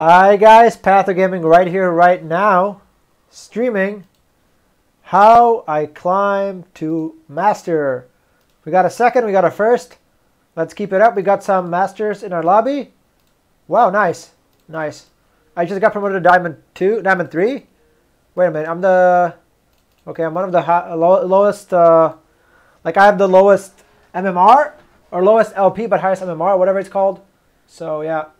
Hi guys, Path of Gaming right here, right now, streaming how I climb to master. We got a second, we got a first. Let's keep it up. We got some masters in our lobby. Wow, nice, nice. I just got promoted to diamond two, diamond three. Wait a minute, I'm the okay. I'm one of the low, lowest. Uh, like I have the lowest MMR or lowest LP, but highest MMR, whatever it's called. So yeah.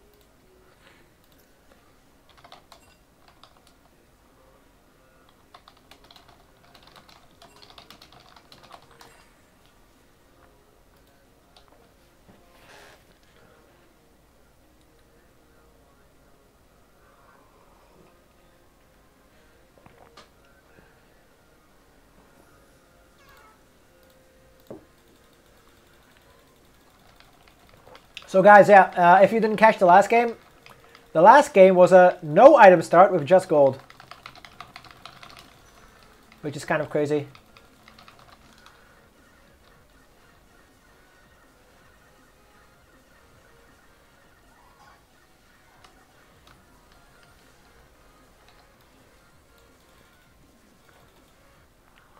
So guys, yeah, uh, if you didn't catch the last game, the last game was a no item start with just gold. Which is kind of crazy.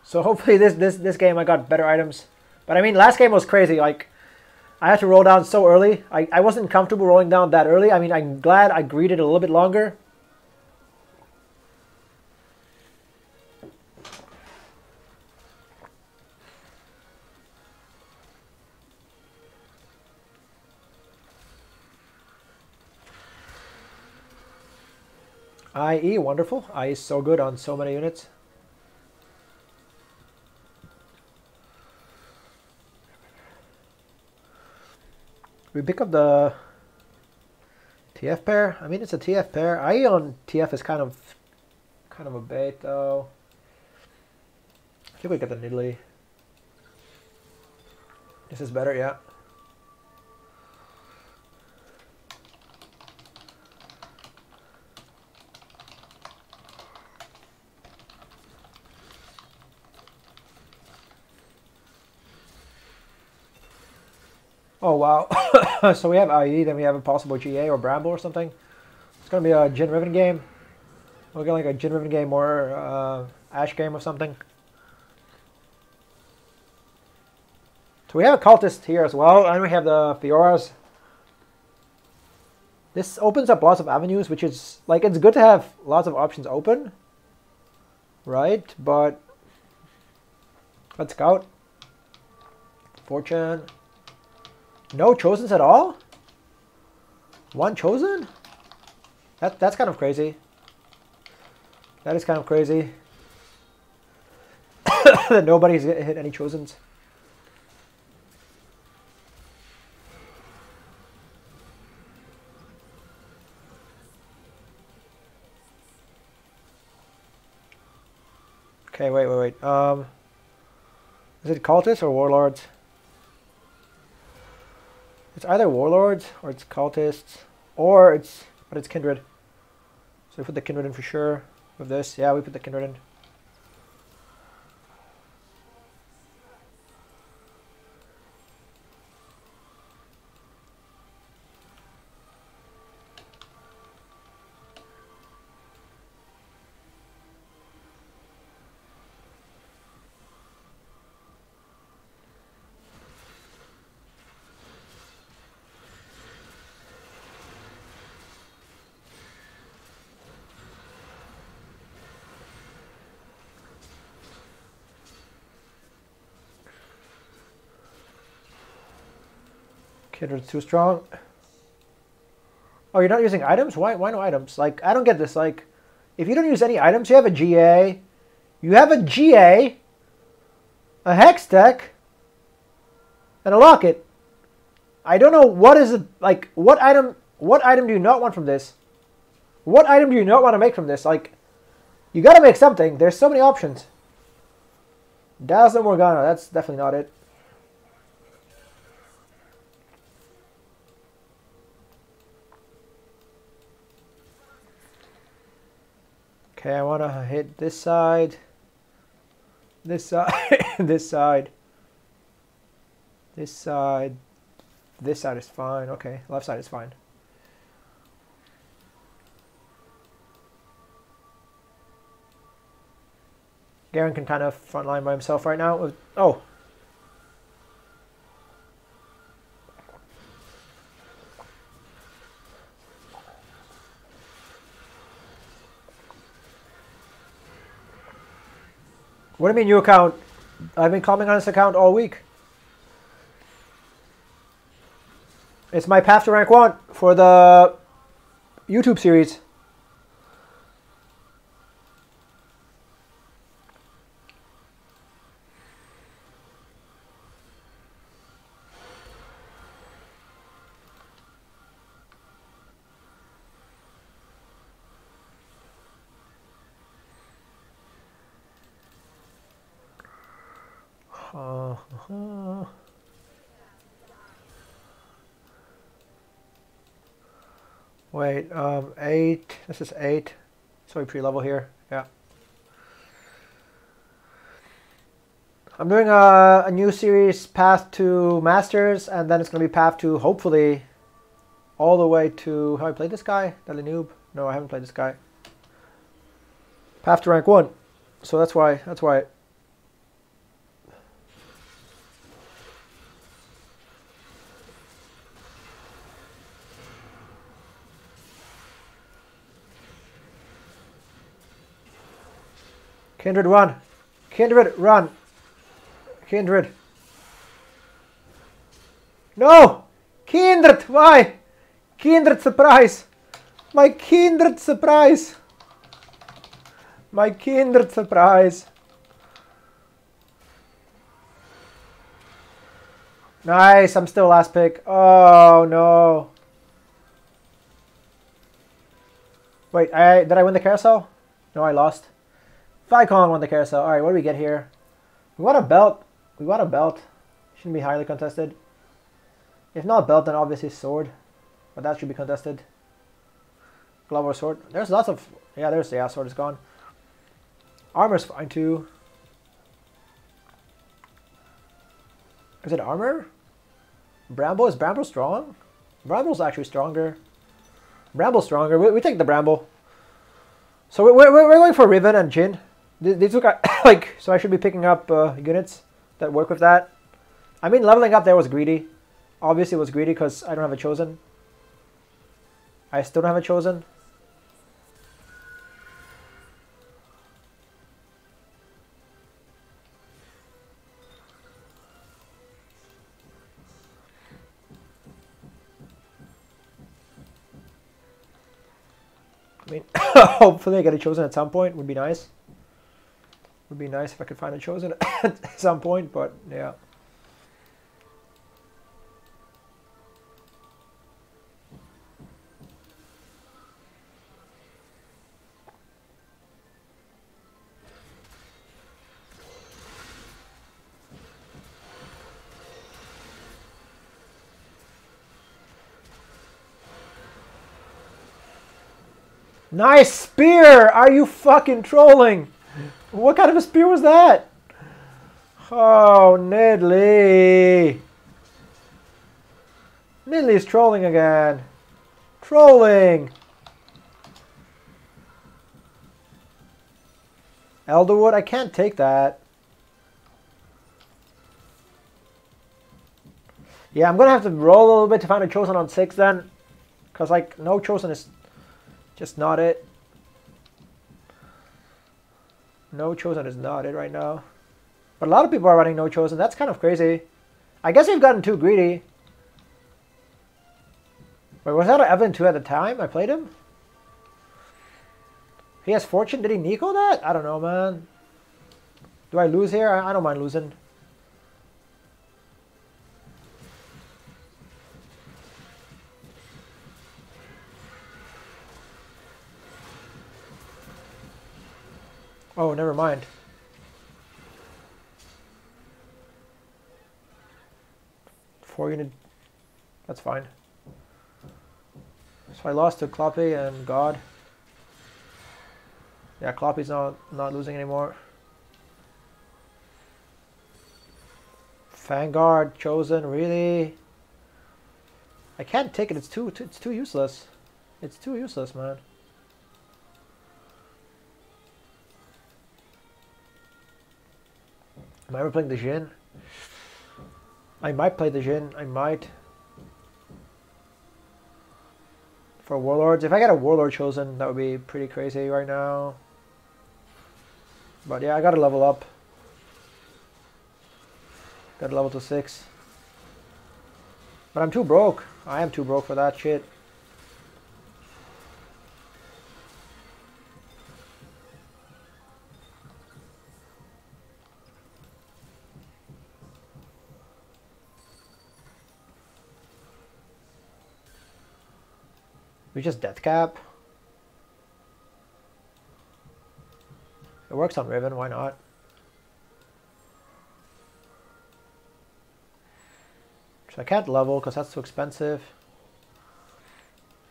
So hopefully this this this game I got better items. But I mean last game was crazy. Like I had to roll down so early. I, I wasn't comfortable rolling down that early. I mean, I'm glad I greeted a little bit longer. IE, wonderful. IE is so good on so many units. We pick up the TF pair. I mean, it's a TF pair. I on TF is kind of kind of a bait though. I think we get the Nidalee. This is better, yeah. Oh, wow. so we have IE, then we have a possible GA or Bramble or something. It's going to be a Jhin Riven game. We'll get like a Jhin Riven game or uh, Ashe game or something. So we have a Cultist here as well, and we have the Fioras. This opens up lots of avenues, which is, like, it's good to have lots of options open. Right, but... Let's scout. Fortune. No chosens at all? One chosen? That that's kind of crazy. That is kind of crazy. that nobody's hit any chosens. Okay, wait, wait, wait. Um, is it cultists or warlords? It's either warlords or it's cultists or it's but it's kindred. So we put the kindred in for sure with this. Yeah, we put the kindred in. Kindred's too strong. Oh, you're not using items? Why, why no items? Like, I don't get this. Like, if you don't use any items, you have a GA. You have a GA, a Hextech, and a Locket. I don't know what is it, like, what item, what item do you not want from this? What item do you not want to make from this? Like, you got to make something. There's so many options. Dazzler Morgana, that's definitely not it. Okay, I want to hit this side, this side, this side, this side, this side is fine. Okay, left side is fine. Garen can kind of frontline by himself right now. Oh, What do you mean new account? I've been commenting on this account all week. It's my path to rank one for the YouTube series. Uh, uh, wait, um, eight. This is eight. So we pre-level here. Yeah. I'm doing a, a new series, Path to Masters, and then it's going to be Path to, hopefully, all the way to... Have I played this guy? Deadly Noob? No, I haven't played this guy. Path to rank 1. So that's why, that's why Kindred, run! Kindred, run! Kindred. No! Kindred, why? Kindred surprise! My kindred surprise! My kindred surprise! Nice, I'm still last pick. Oh no. Wait, I did I win the carousel? No, I lost. Vicon won the carousel. All right, what do we get here? We want a belt. We want a belt. Shouldn't be highly contested. If not belt, then obviously sword. But that should be contested. Glove or sword. There's lots of... Yeah, there's... the Yeah, sword is gone. Armor's fine too. Is it armor? Bramble? Is Bramble strong? Bramble's actually stronger. Bramble's stronger. We, we take the Bramble. So we're, we're, we're going for Riven and Jhin. These look like, so I should be picking up uh, units that work with that. I mean, leveling up there was greedy. Obviously, it was greedy because I don't have a chosen. I still don't have a chosen. I mean, hopefully I get a chosen at some point. Would be nice. Would be nice if I could find a chosen at some point, but yeah. Nice spear! Are you fucking trolling? What kind of a spear was that? Oh, Nidalee. Nidalee's trolling again. Trolling. Elderwood, I can't take that. Yeah, I'm going to have to roll a little bit to find a Chosen on 6 then. Because, like, no Chosen is just not it. No Chosen is not it right now. But a lot of people are running No Chosen. That's kind of crazy. I guess they've gotten too greedy. Wait, was that an Evelynn 2 at the time I played him? He has Fortune. Did he Neeko that? I don't know, man. Do I lose here? I don't mind losing. Oh, never mind. Four unit. That's fine. So I lost to Kloppy and God. Yeah, Kloppy's not not losing anymore. Vanguard chosen, really? I can't take it. It's too it's too useless. It's too useless, man. Am I ever playing the Jhin? I might play the Jhin. I might. For Warlords. If I get a Warlord chosen, that would be pretty crazy right now. But yeah, I gotta level up. Got level to 6. But I'm too broke. I am too broke for that shit. We just death cap. It works on Riven, why not? So I can't level because that's too expensive.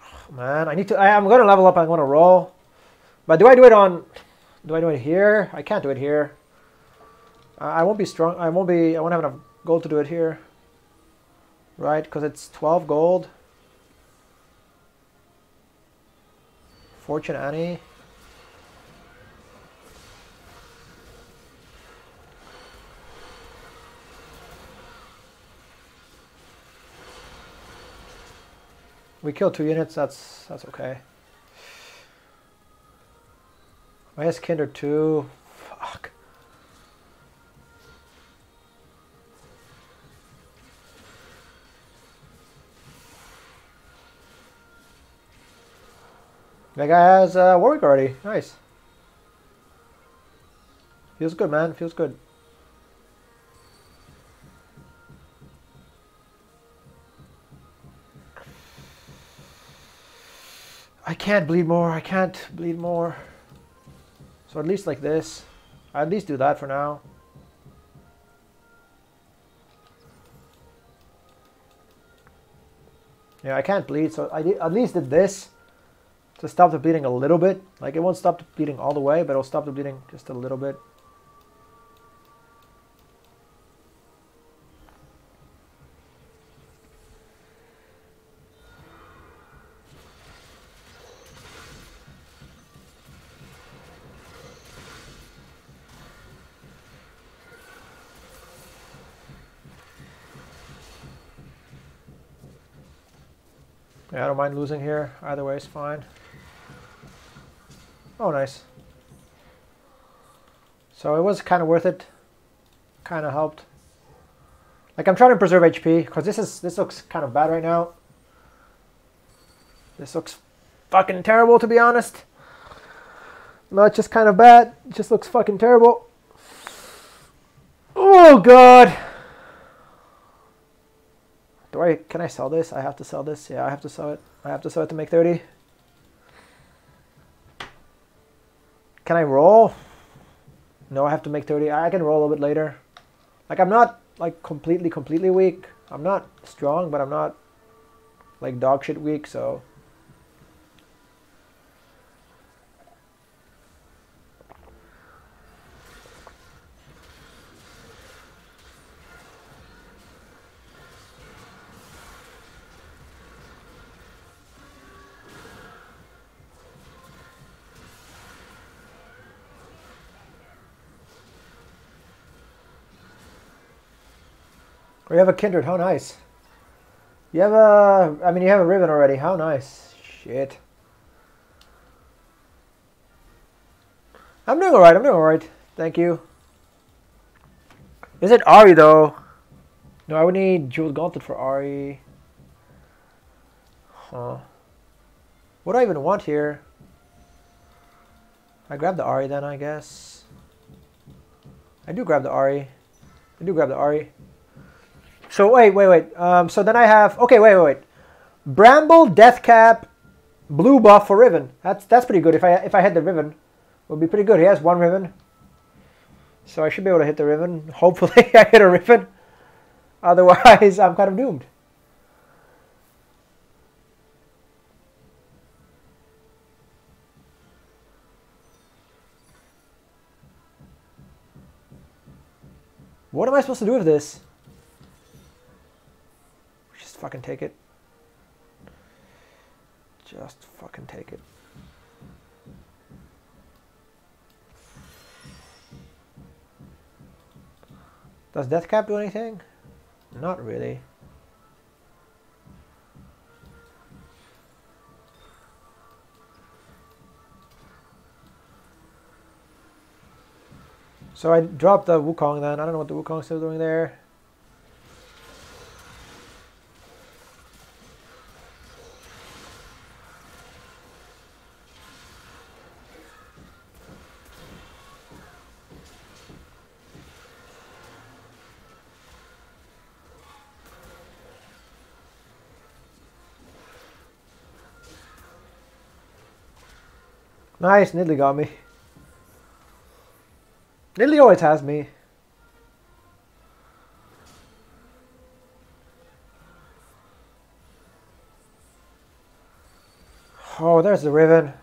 Oh, man, I need to, I, am to level up, I'm to roll. But do I do it on, do I do it here? I can't do it here. I, I won't be strong, I won't be, I won't have enough gold to do it here. Right, because it's 12 gold. Fortune Annie. We killed two units, that's that's okay. Minus Kindred 2. Fuck. That guy has uh, Warwick already. Nice. Feels good, man. Feels good. I can't bleed more. I can't bleed more. So at least like this. I at least do that for now. Yeah, I can't bleed, so I at least did this to stop the bleeding a little bit. Like it won't stop the bleeding all the way, but it'll stop the bleeding just a little bit. Don't mind losing here. Either way is fine. Oh, nice. So it was kind of worth it. Kind of helped. Like I'm trying to preserve HP because this is this looks kind of bad right now. This looks fucking terrible to be honest. Not just kind of bad. Just looks fucking terrible. Oh god. Do I can I sell this? I have to sell this. Yeah, I have to sell it. I have to sell it to make 30. Can I roll? No, I have to make 30. I can roll a little bit later. Like, I'm not, like, completely, completely weak. I'm not strong, but I'm not, like, dog shit weak, so... you have a kindred. How nice. You have a. I mean, you have a Riven already. How nice. Shit. I'm doing alright. I'm doing alright. Thank you. Is it Ahri though? No, I would need Jeweled Gauntlet for Ahri. Huh. What do I even want here? I grab the Ahri then, I guess. I do grab the Ahri. I do grab the Ahri. So wait, wait, wait. Um, so then I have okay, wait, wait, wait. Bramble, Deathcap, blue buff for Riven. That's that's pretty good. If I if I hit the Riven, would be pretty good. He has one Riven, so I should be able to hit the Riven. Hopefully, I hit a Riven. Otherwise, I'm kind of doomed. What am I supposed to do with this? Fucking take it. Just fucking take it. Does Death Cap do anything? Not really. So I dropped the Wukong then. I don't know what the Wukong's still doing there. Nice, Nidalee got me. Nidalee always has me. Oh, there's the ribbon.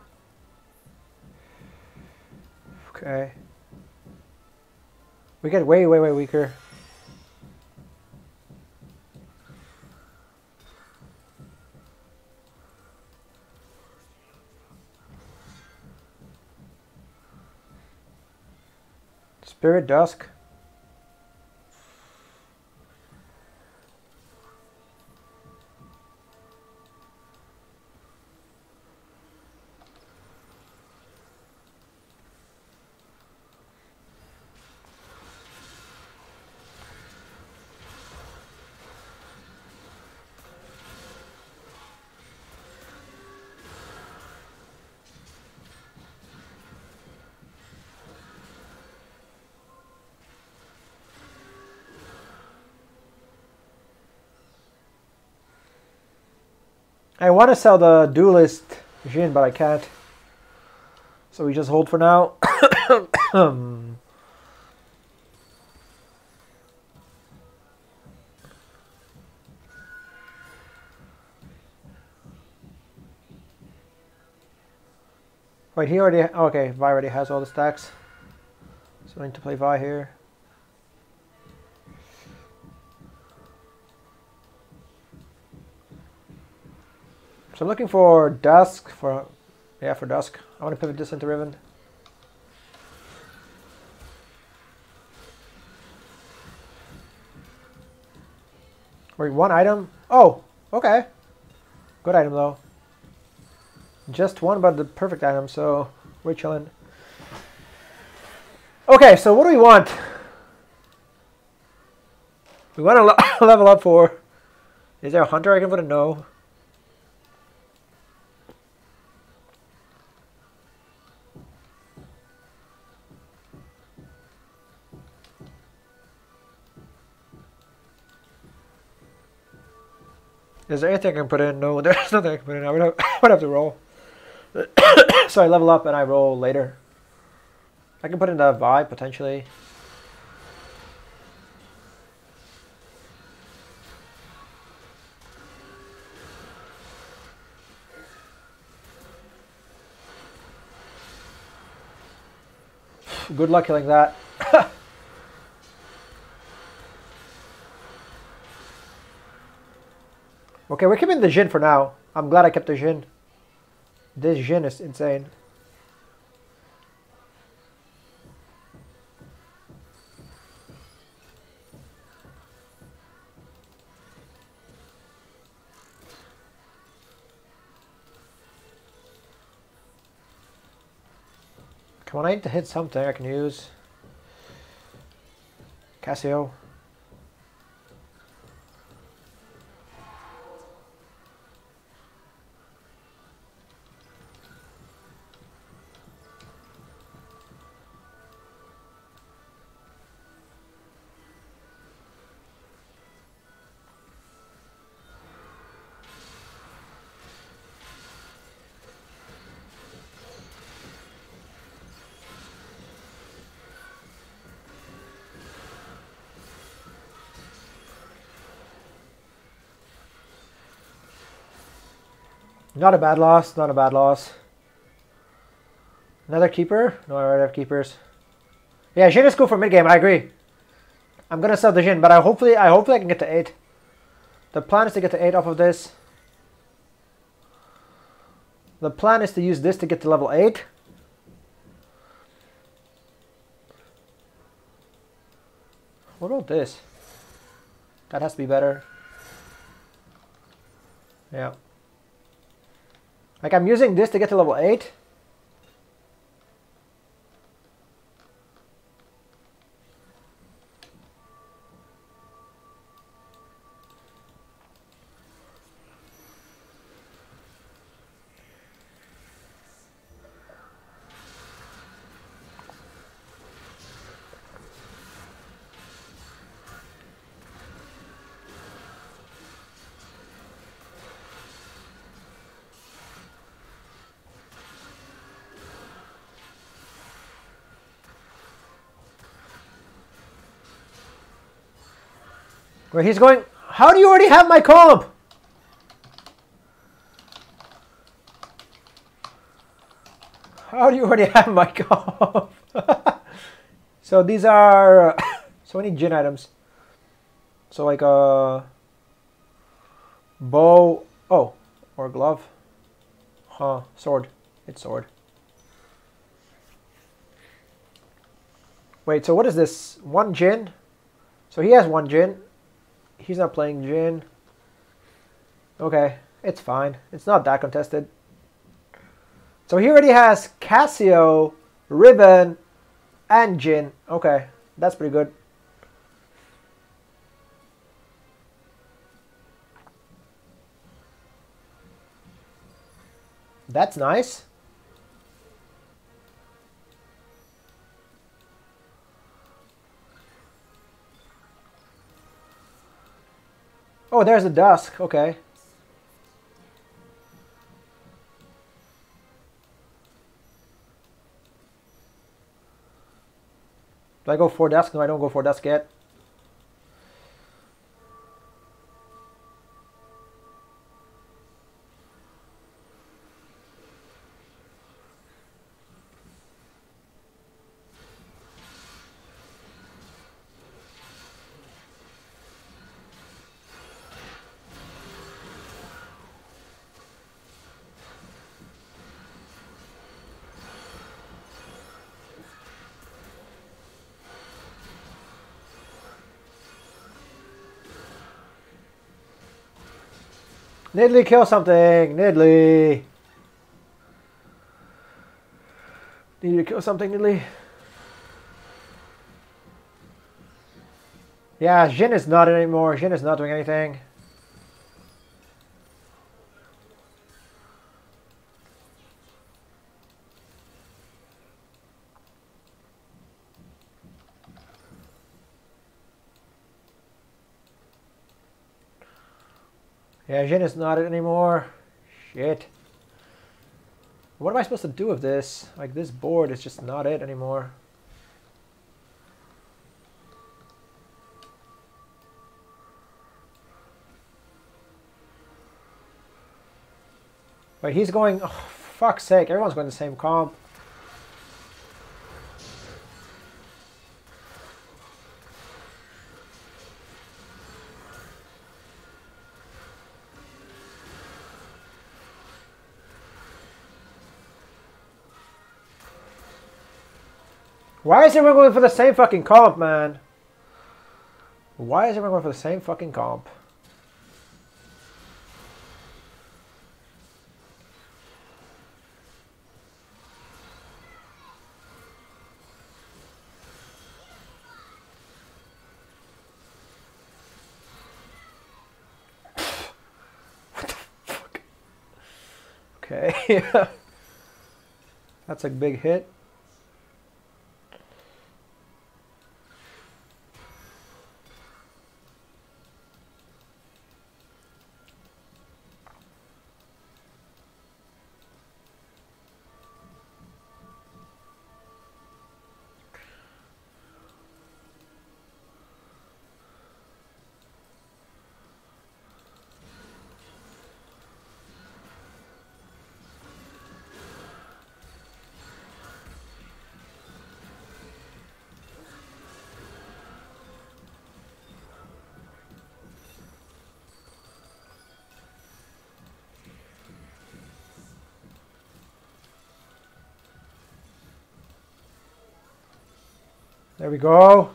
Okay. We get way, way, way weaker. Spirit Dusk. I want to sell the duelist Jhin, but I can't. So we just hold for now. Wait, he already... Okay, Vi already has all the stacks. So I need to play Vi here. So I'm looking for Dusk, for... Yeah, for Dusk. I want to pivot this into Riven. Wait, one item? Oh, okay. Good item, though. Just one, but the perfect item, so we're chilling. Okay, so what do we want? We want to level up for... Is there a hunter I can put a no? Is there anything I can put in? No, there's nothing I can put in. I would have, I would have to roll. so I level up and I roll later. I can put in the vibe potentially. Good luck killing that. Okay, we're keeping the Jhin for now. I'm glad I kept the Jhin. This Jhin is insane. Come on, I need to hit something I can use. Casio. Not a bad loss, not a bad loss. Another keeper? No, I already have keepers. Yeah, Jhin is cool for mid game, I agree. I'm gonna sell the Jhin, but I hopefully I hopefully I can get to eight. The plan is to get to eight off of this. The plan is to use this to get to level eight. What about this? That has to be better. Yeah. Like I'm using this to get to level 8. Where he's going, how do you already have my comp? How do you already have my comp? so these are so many Jhin items. So like a uh, bow, oh, or glove. Huh, sword. It's sword. Wait, so what is this? One Jhin? So he has one Jhin. He's not playing Jhin. Okay, it's fine. It's not that contested. So he already has Casio, Riven, and Jhin. Okay, that's pretty good. That's nice. Oh, there's the dusk. Okay. Do I go for dusk? No, I don't go for dusk yet. Nidalee, kill something! Nidalee! Need to kill something, Nidalee? Yeah, Jhin is not anymore. Jhin is not doing anything. Yeah, Jhin is not it anymore. Shit. What am I supposed to do with this? Like, this board is just not it anymore. Wait, he's going... Oh, fuck's sake, everyone's going the same comp. Why is everyone going for the same fucking comp, man? Why is everyone going for the same fucking comp? Okay. That's a big hit. There we go.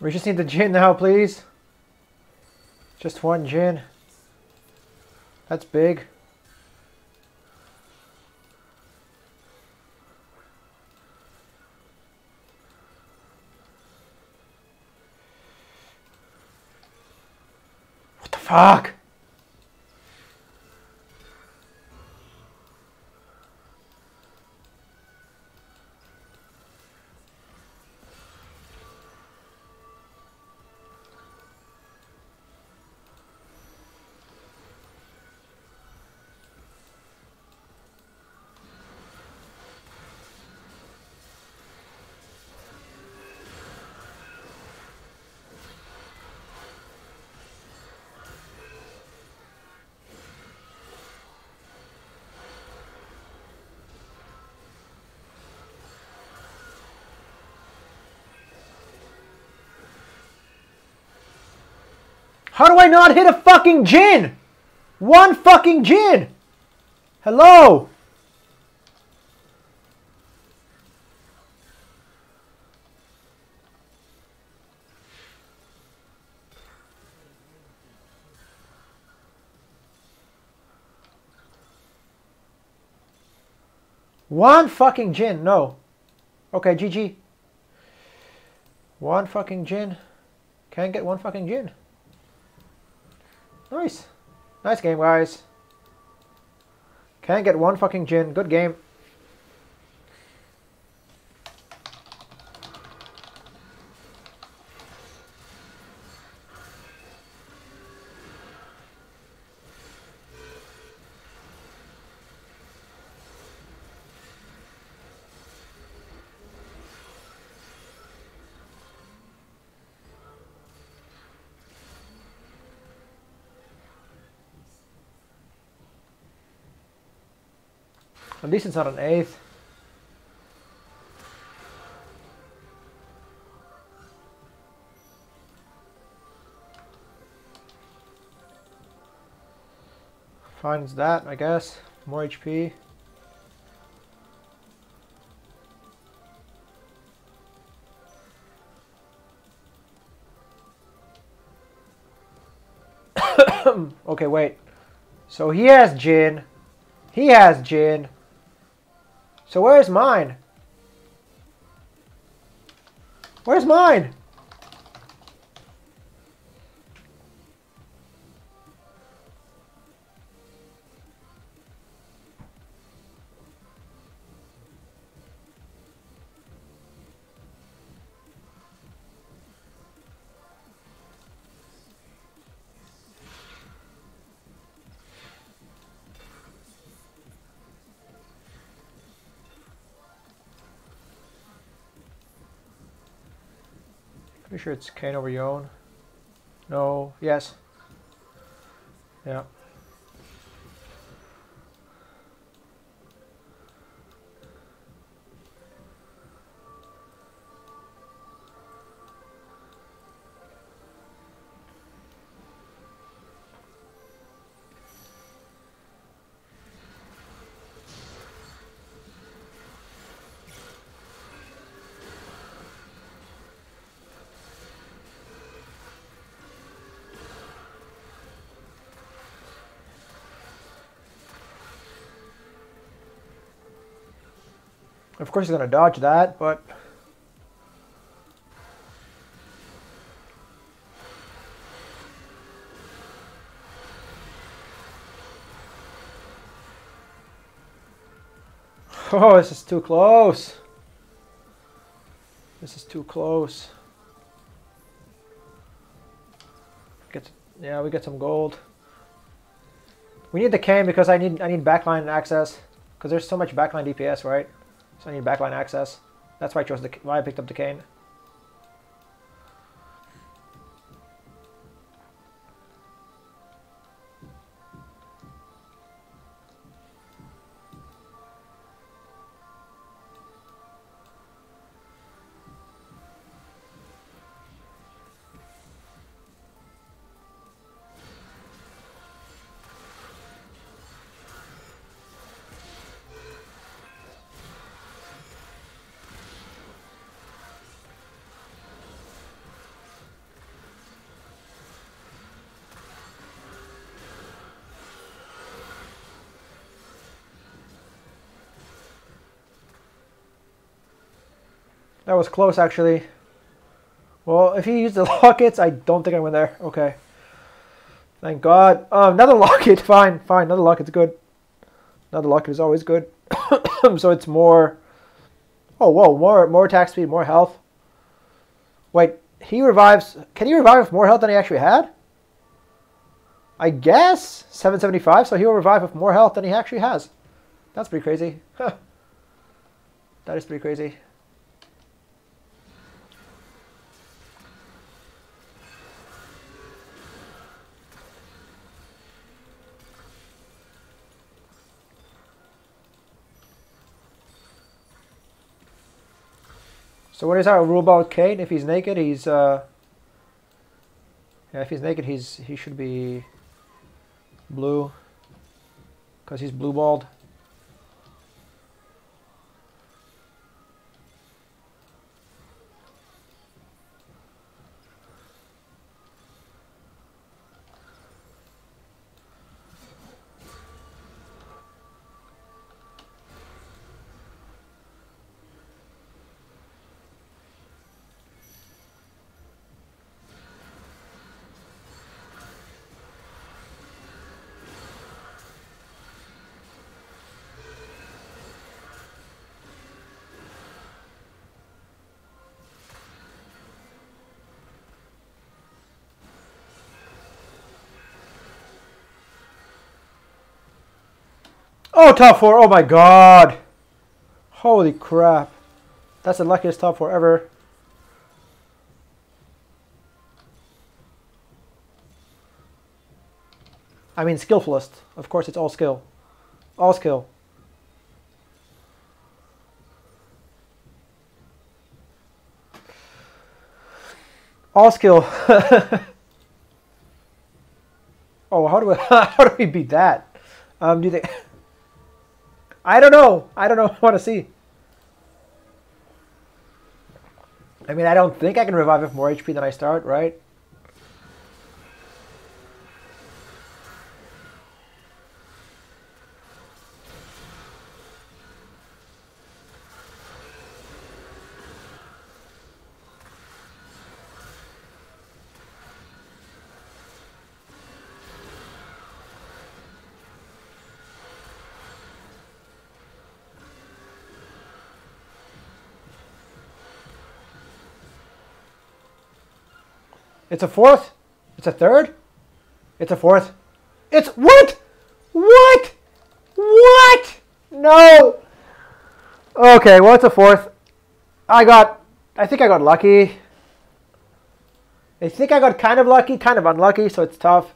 We just need the Jhin now, please. Just one Jhin. That's big. What the fuck? How do I not hit a fucking Jhin? One fucking Jhin! Hello? One fucking gin, no. Okay, GG. One fucking Jhin. Can't get one fucking Jhin. Nice. Nice game, guys. Can't get one fucking Jhin. Good game. At least it's not an eighth. Finds that, I guess. More HP. okay, wait. So he has Jhin. He has Jhin. So where's mine? Where's mine? Pretty sure it's Kayn over Yone. No, yes. Yeah. Of course he's going to dodge that, but... Oh, this is too close. This is too close. Get yeah, we get some gold. We need the Kayn because I need I need backline access because there's so much backline DPS, right? So I need backline access. That's why I chose the why I picked up the Kayn. That was close, actually. Well, if he used the lockets, I don't think I went there. Okay. Thank God. Oh, another locket. Fine, fine. Another locket's good. Another locket is always good. so it's more... Oh, whoa. More, more attack speed, more health. Wait, he revives... Can he revive with more health than he actually had? I guess. 775, so he'll revive with more health than he actually has. That's pretty crazy. that is pretty crazy. So what is our rule about Kayn? If he's naked, he's uh yeah, if he's naked, he's he should be blue because he's blue balled. Oh, top four. Oh my god. Holy crap. That's the luckiest top four ever. I mean, skillfulest. Of course, it's all skill. All skill. All skill. oh, how do we how do we beat that? Um, do they? I don't know. I don't know. I want to see. I mean, I don't think I can revive with more HP than I start, right? It's a fourth? It's a third? It's a fourth. It's what? What? What? No. Okay, well, it's a fourth. I got, I think I got lucky. I think I got kind of lucky, kind of unlucky, so it's tough.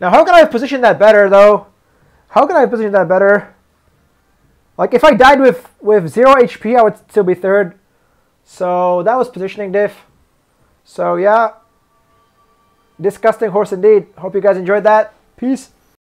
Now, how can I position that better, though? How can I position that better? Like, if I died with, with 0 HP, I would still be third. So, that was positioning diff. So yeah, disgusting horse indeed. Hope you guys enjoyed that. Peace.